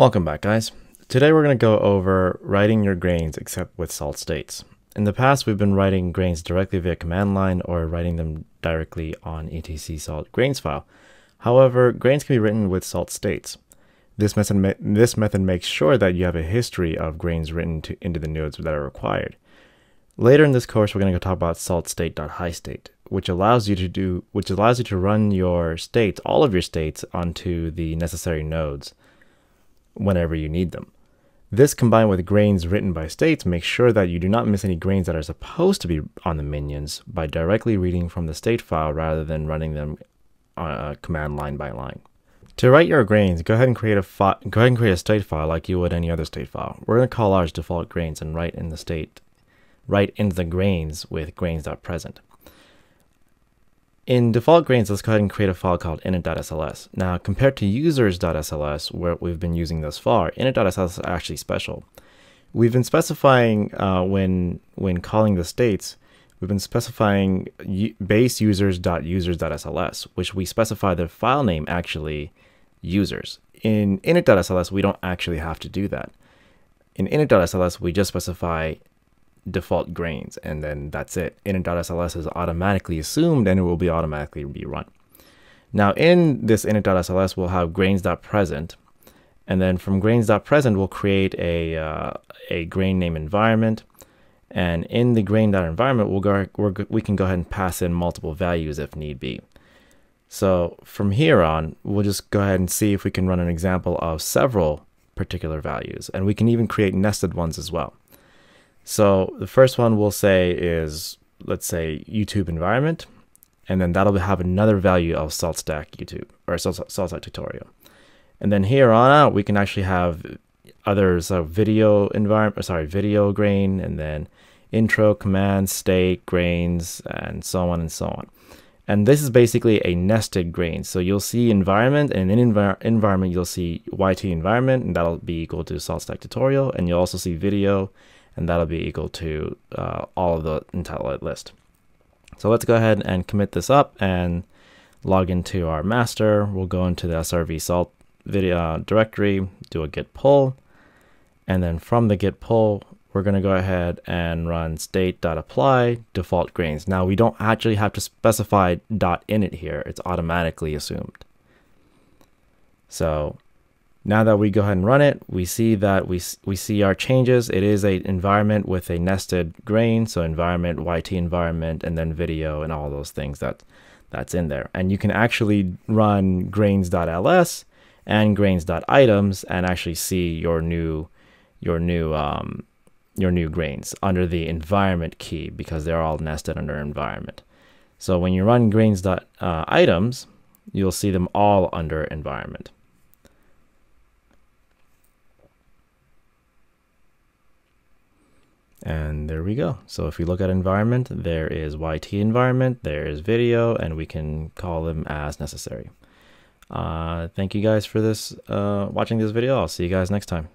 Welcome back guys. Today we're going to go over writing your grains except with salt states. In the past we've been writing grains directly via command line or writing them directly on etc salt grains file. However, grains can be written with salt states. This method, this method makes sure that you have a history of grains written to, into the nodes that are required. Later in this course, we're going to talk about salt state.highstate, which allows you to do, which allows you to run your states, all of your states, onto the necessary nodes whenever you need them. This combined with grains written by states makes sure that you do not miss any grains that are supposed to be on the minions by directly reading from the state file rather than running them on a command line by line. To write your grains, go ahead and create a go ahead and create a state file like you would any other state file. We're going to call ours default grains and write in the state, write into the grains with grains.present. In default grains, let's go ahead and create a file called init.sls. Now, compared to users.sls, where we've been using thus far, init.sls is actually special. We've been specifying uh, when when calling the states, we've been specifying base users.users.sls, which we specify the file name actually users. In init.sls, we don't actually have to do that. In init.sls, we just specify default grains, and then that's it. init.sls is automatically assumed and it will be automatically be run. Now in this init.sls, we'll have grains.present, and then from grains.present, we'll create a, uh, a grain name environment. And in the grain.environment, we'll go, we we can go ahead and pass in multiple values if need be. So from here on, we'll just go ahead and see if we can run an example of several particular values. And we can even create nested ones as well. So the first one we'll say is, let's say YouTube environment, and then that'll have another value of SaltStack YouTube or SaltStack tutorial. And then here on out, we can actually have others of video environment, sorry, video grain, and then intro, command, state, grains, and so on and so on. And this is basically a nested grain. So you'll see environment, and in envir environment, you'll see YT environment, and that'll be equal to SaltStack tutorial. And you'll also see video, and that'll be equal to uh, all of the entire list. So let's go ahead and commit this up and log into our master. We'll go into the SRV salt video uh, directory, do a git pull, and then from the git pull, we're going to go ahead and run state.apply default grains. Now we don't actually have to specify dot .init here. It's automatically assumed. So now that we go ahead and run it, we see that we, we see our changes. It is a environment with a nested grain, so environment, YT environment, and then video and all those things that that's in there. And you can actually run grains.ls and grains.items and actually see your new your new um, your new grains under the environment key because they're all nested under environment. So when you run grains.items, uh, you'll see them all under environment. And there we go. So if we look at environment, there is YT environment, there is video, and we can call them as necessary. Uh, thank you guys for this, uh, watching this video. I'll see you guys next time.